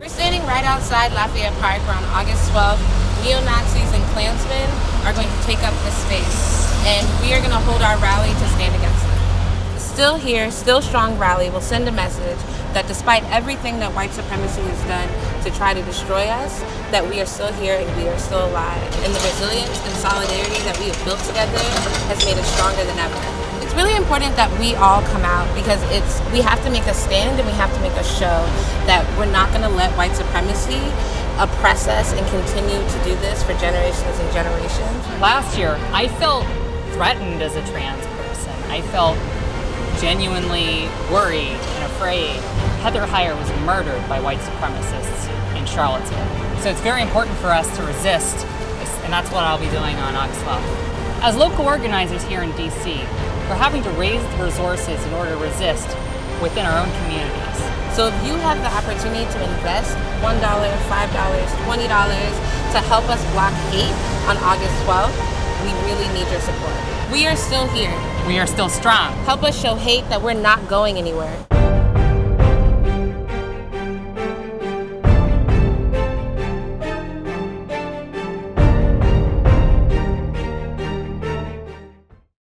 We're standing right outside Lafayette Park where on August 12th, neo-Nazis and Klansmen are going to take up this space and we are going to hold our rally to stand against them. Still Here, Still Strong rally will send a message that despite everything that white supremacy has done to try to destroy us, that we are still here and we are still alive. And the resilience and solidarity that we have built together has made us stronger than ever. It's really important that we all come out because it's we have to make a stand and we have to make a show that we're not going to let white supremacy oppress us and continue to do this for generations and generations. Last year, I felt threatened as a trans person. I felt genuinely worried and afraid. Heather Heyer was murdered by white supremacists in Charlottesville. So it's very important for us to resist, and that's what I'll be doing on August 12th. As local organizers here in DC, we're having to raise the resources in order to resist within our own communities. So if you have the opportunity to invest $1, $5, $20 to help us block hate on August 12th, we really need your support. We are still here. We are still strong. Help us show hate that we're not going anywhere.